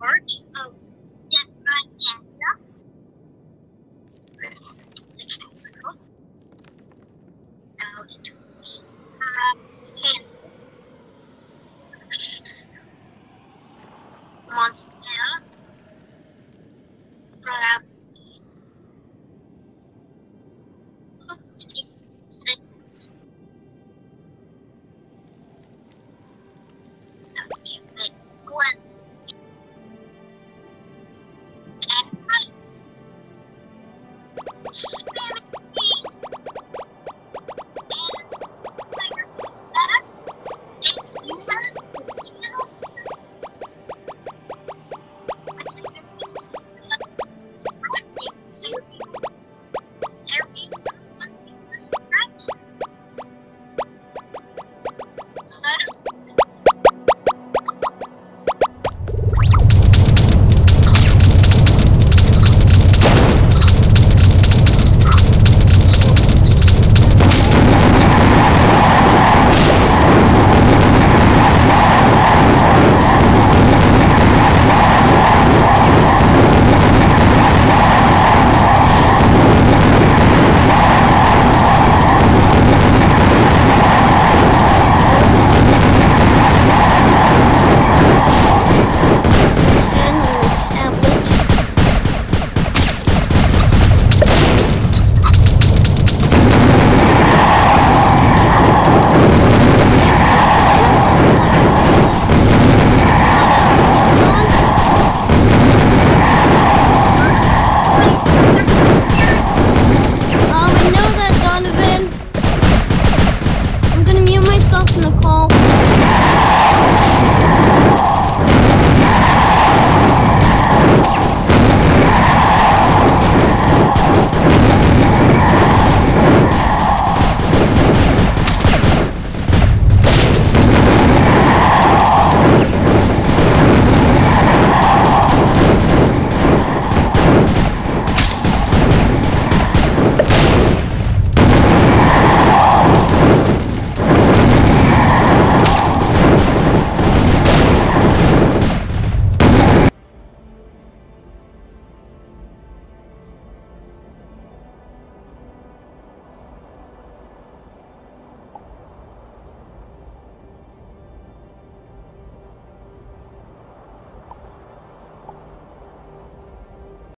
March?